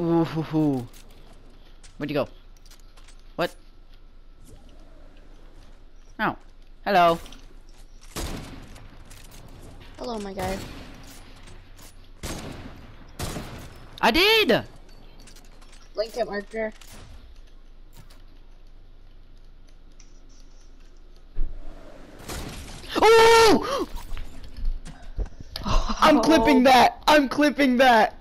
Ooh, hoo, hoo. Where'd you go? What? Oh. Hello. Hello, my guy. I did! Link it, marker. Oh! I'm clipping that! I'm clipping that!